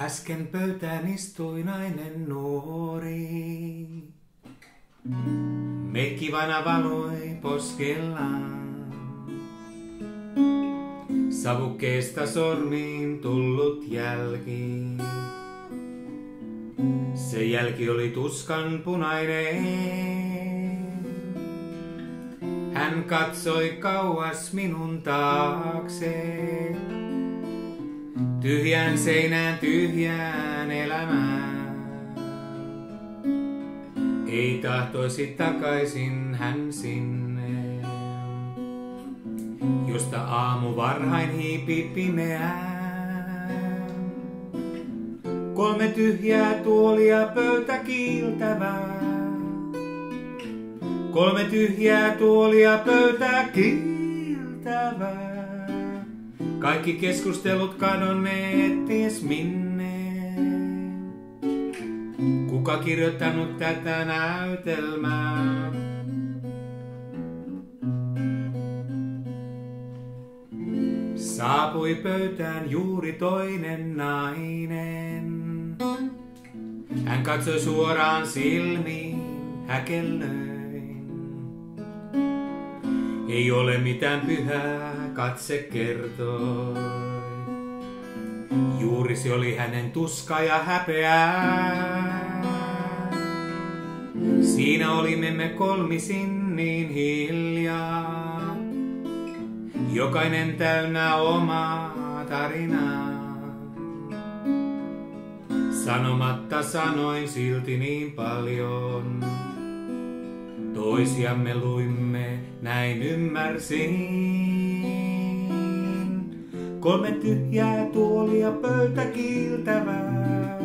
Äsken pöytään istui nainen nuori. Meikki vaina valoi poskellaan. Savukkeesta sormiin tullut jälki. Se jälki oli tuskan punainen. Hän katsoi kauas minun taakse. Tyhjään seinään, tyhjään elämään. Ei tahtoisi takaisin hän sinne, josta aamu varhain hiipi pimeään. Kolme tyhjää tuolia pöytä kiiltävää. Kolme tyhjää tuolia pöytä kiiltävää. Kaikki keskustelut kadonneet ties minne. Kuka kirjoittanut tätä näytelmää? Saapui pöytään juuri toinen nainen. Hän katsoi suoraan silmiin, häkellöin. Ei ole mitään pyhää, katse kertoi. Juuri se oli hänen tuska ja häpeää. Siinä olimme me kolmisin niin hiljaa. Jokainen täynnä omaa tarinaa. Sanomatta sanoin silti niin paljon. Toisiamme luimme, näin ymmärsin. Kolme tyhjää tuolia pöytä kiiltävää.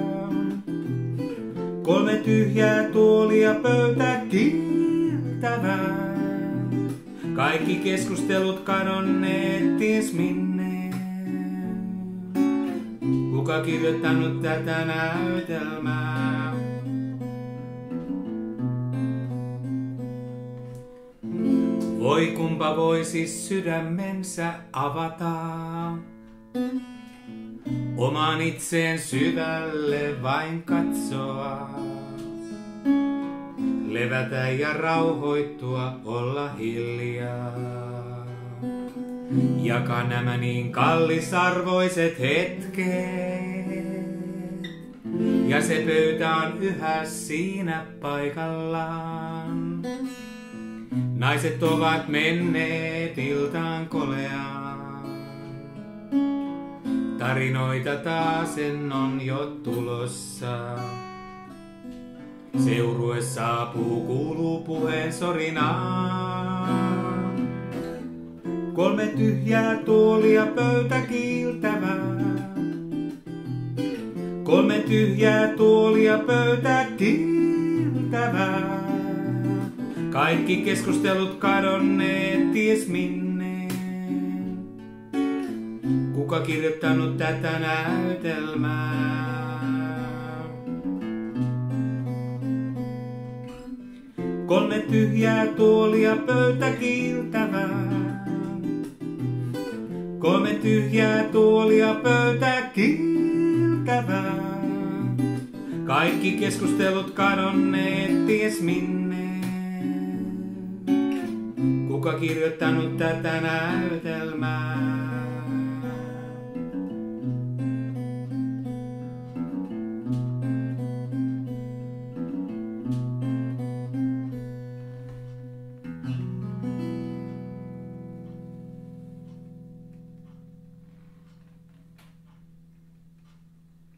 Kolme tyhjää tuolia pöytä kiiltävää. Kaikki keskustelut kadonneet ties minne. Kuka kirjoittanut tätä näytelmää? Voi kumpa voisi sydämensä avata. Oman itseen syvälle vain katsoa. Levätä ja rauhoittua, olla hiljaa. Jaka nämä niin kallisarvoiset hetket. Ja se pöytä on yhä siinä paikallaan. Naiset ovat menneet iltaan koleaan. Tarinoita taasen on jo tulossa. Seurue saapuu, kuuluu puheen sorinaan. Kolme tyhjää tuolia pöytä kiiltävää. Kolme tyhjää tuolia pöytä kiiltävää. Kaikki keskustelut kadonneet ties minne. Kuka kirjoittanut tätä näytelmää? Kolme tyhjää tuolia pöytä kiiltävää. Kolme tyhjää tuolia pöytä kiiltävää. Kaikki keskustelut kadonneet ties minne. Kuka kirjoittanut tätä näytelmää?